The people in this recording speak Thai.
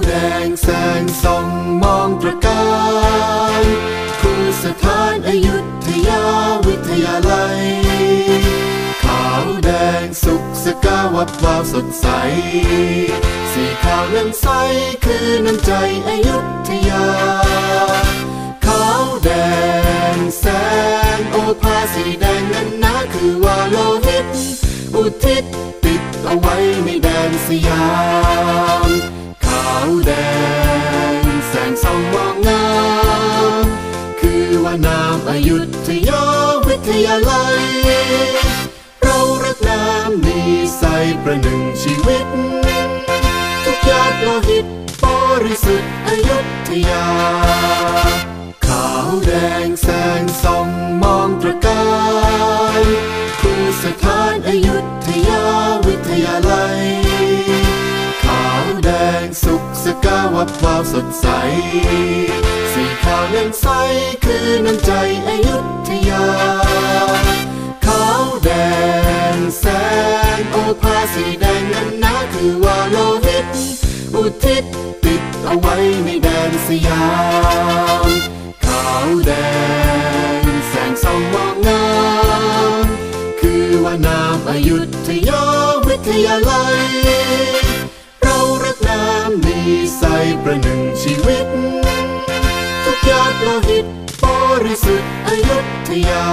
งแสงส่องมองตระการคือสถานอายุทยาวิทยาลัย ขาวแดงสุขสกาวับวาวสดใส สีขาวน้ำใสคือน้ำใจอยุธยา ขาวแดงแสงโอภาสีแดงนั้นนะคือว่าโลหิตอุทิศติดเอาไว้ในแดนสยาม ยุทยาวิทยาลัย เรารักน้ำมีใสประหนึ่งชีวิต ทุกหยาดโลหิตบริสุทธิ์อยุธยา ขาวแดงแสงส่องมองตระการคือสถานอยุธยาวิทยาลัย ขาวแดงสุขสกาวับวาวสดใส สีขาวน้ำใสคือน้ำใจอยุธยา ขาวแดงแสงโอภาสีแดงนั้นนะคือว่าโลหิต อุทิศติดเอาไว้ในแดนสยาม ขาวแดงแสงส่องมองงามคือว่านามอายุทยาวิทยาลัย ทยา